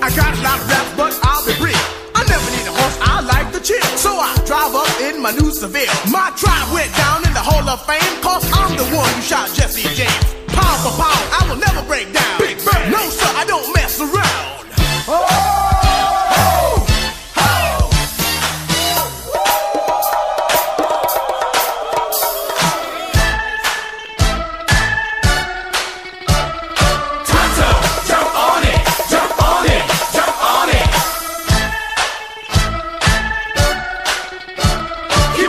I got a lot of rap, but I'll be real. I never need a horse, I like the chill. So I drive up in my new Seville. My tribe went down in the Hall of Fame, cause I'm the one who shot Jesse James. Pound for pound, I will never break down.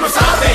forzate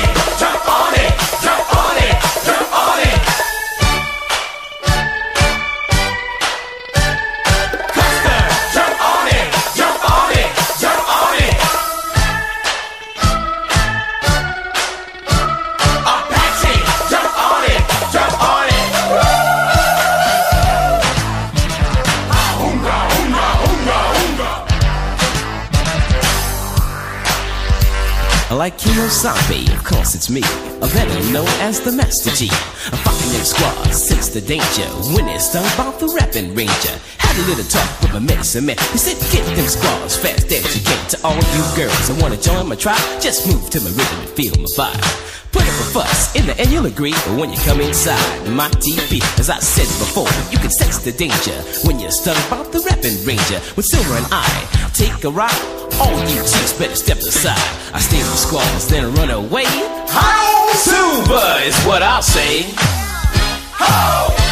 like Kemosabe, of course it's me, a better known as the Master G. I'm fucking them squads since the danger, when it's stung about the rapping ranger. Had a little talk with my medicine man, he said get them squads fast as you can. To all you girls that wanna join my tribe, just move to my rhythm and feel my vibe. Put up a fuss, in the end you'll agree But when you come inside my TV As I said before, you can sense the danger When you're stung about the rapping ranger With Silver and I take a ride All you chicks better step aside. I stay with squalls, then run away. How Silver is what I'll say. How